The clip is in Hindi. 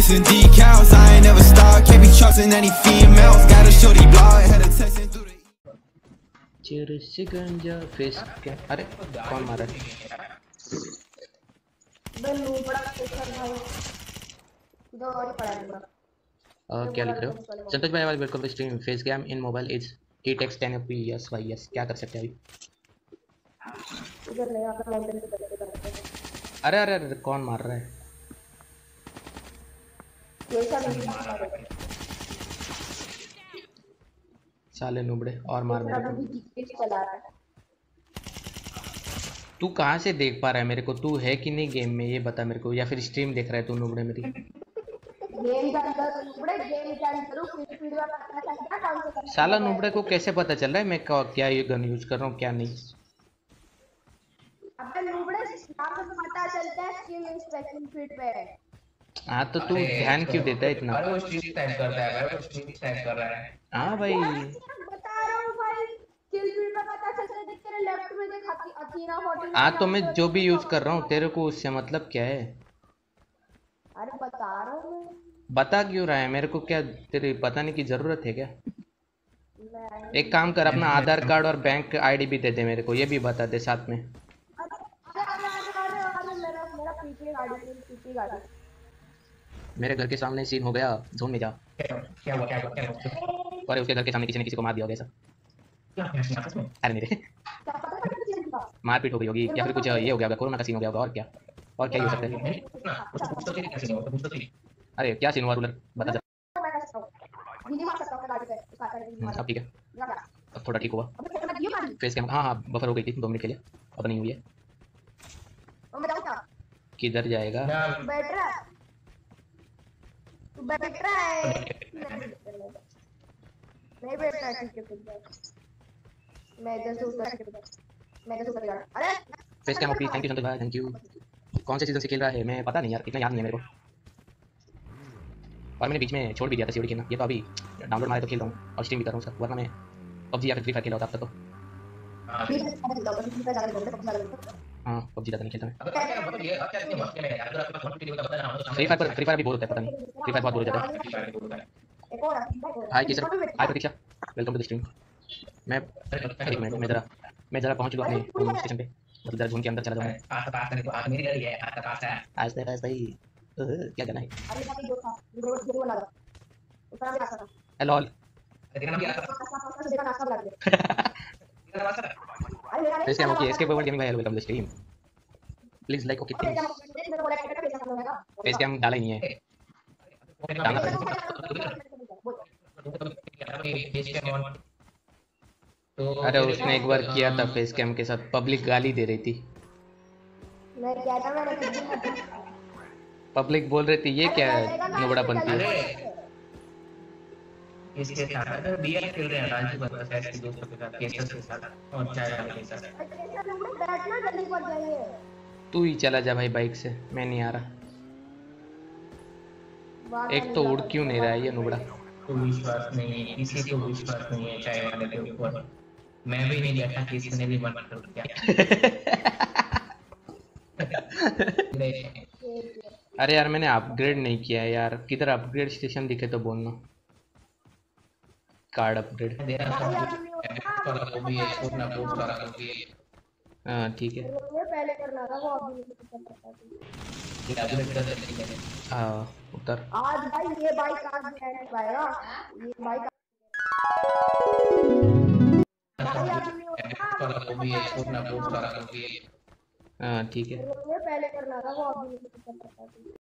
wasting decals. I ain't never start, can't be trusting any females. Got a shorty blog, had a texting through the. चिर से गंजा फेस क्या? अरे कौन मारा? है है क्या लिख रहे हो? संतोष भाई welcome to stream face game in mobile is T टेक्स 10 एफ़ यस भाई यस क्या कर सकते हैं अभी? अरे अरे अरे कौन मार रहा है? साले नुबड़े, और मार मेरे को। तू कहाँ से देख पा रहा है मेरे को? तू है कि नहीं गेम में? ये बता मेरे को, या फिर स्ट्रीम देख रहा है तू नुबड़े मेरी? साला नुबड़े को कैसे पता चल रहा है मैं क्या क्या ये गन यूज़ कर रहा हूँ, क्या नहीं? अबे नाम से तो पता चलता है स्किल इंस्पेक्शन फ़ीड पे है। हाँ तो तू ध्यान क्यों देता है इतना? अरे वो स्ट्रीम टाइप करता है भाई वो टाइप कर रहा है। हाँ भाई। बता रहा हूँ भाई? फ़ीड पे पता चलता है देख तेरे लेफ़्ट में देख अकीना 14 हाँ तो मैं जो भी यूज़ कर रहा हूँ तेरे को उससे मतलब क्या है? अरे बता रहा हूँ मैं। बता क्यों रहा है? मेरे को क्या तेरे बताने की ज़रूरत है क्या? एक काम कर अपना आधार कार्ड और बैंक आईडी भी दे दे मेरे को ये भी बता दे साथ में अरे अरे अरे अरे अरे मेरा मेरा मेरी मेरे घर के सामने सीन हो गया जोन में जा। क्या क्या हुआ क्या हुआ क्या हुआ? और उसके घर के सामने किसी ने किसी को मार दिया होगा ऐसा। क्या हुआ इसमें आपस में अरे का मारपीट हो गई होगी या फिर कुछ ये हो गया होगा कोरोना का सीन हो गया होगा और क्या? और क्या हो सकता है? तो तो अरे क्या सीन हुआ रूलर बता जा मार कर हम्म, अब ठीक है। अब थोड़ा ठीक हुआ। अबे मारी फेस कैम हाँ हाँ बफर हो गई थी दो मिनट के लिए। अब नहीं हुई है। किधर जाएगा? है तू बैठ रहा है नहीं बैठ रहा है ठीक है ठीक मैं इधर से उतर मैं इधर से उतर गया अरे face cam OP thank you Santosh भाई थैंक यू कौन से सीज़न से खेल रहा है, मैं पता नहीं यार, इतना याद नहीं है मेरे को। और मैंने बीच में छोड़ भी दिया था सीढ़ी खेलना, ये तो अभी डाउनलोड मारे तो खेल रहा हूँ, और स्ट्रीम भी कर रहा हूँ उसका वरना मैं पबजी या फिर फ्री फायर खेला होता अब तक तो हाँ, है है दो दो हाँ पबजी ज़्यादा नहीं खेलता मैं। अब क्या मतलब ये अब क्या इतनी मस्ती में यार अगर आपको फ़ोन वीडियो का पता ना हो तो फ्री फायर फ्री फायर भी बोर होता है पता नहीं। फ्री फायर बहुत बोर हो जाता है। एक और hi kisser hi Pratiksha welcome to the stream मैं एक मिनट मैं जरा मैं जरा पहुँच लूँ अपने स्टेशन पे। मतलब जरा जोन के अंदर चला जाऊँ। मैं पास पास करने को आज मेरी गाड़ी है आज पास है। आज तक आज भाई क्या करना है? अरे बाकी जो था। जो लगा उतना भी आ सकता। हेलो ऑल तेरा नाम क्या है पास से देखा है face cam okay SK world gaming भाई welcome to the stream please like okay face cam डाला ही नहीं है डालना पड़ेगा तो अरे उसने एक बार किया था फेस कैम के साथ पब्लिक गाली दे रही थी मैं क्या था मैंने पब्लिक बोल रही थी ये क्या है नुबड़ा बनती है इसके साथ अगर बी बीआर खेल रहे हैं राजू बता ऐसे दोस्तों के साथ केसस के साथ और चाय वाले के साथ। तू ही चला जा भाई बाइक से मैं नहीं आ रहा। एक तो उड़ क्यों नहीं रहा है ये नुबड़ा? को विश्वास नहीं है किसी को विश्वास नहीं है चाय वाले के ऊपर। मैं भी नहीं जाता किसी ने भी मन कर दिया। अरे यार मैंने अपग्रेड नहीं किया यार। किधर अपग्रेड स्टेशन दिखे तो बोलना। कार्ड अपग्रेड दे रहा को भी है छोड़ना पोस्ट वाला को भी है। हाँ ठीक है। ये पहले करना था वो अभी नहीं कर सकता ये अपडेट कर देते हैं हाँ उतर। आज भाई ये बाइक आज नहीं पाएगा ये बाइक भी है है ठीक है। ये पहले करना था वो अभी नहीं कर सकता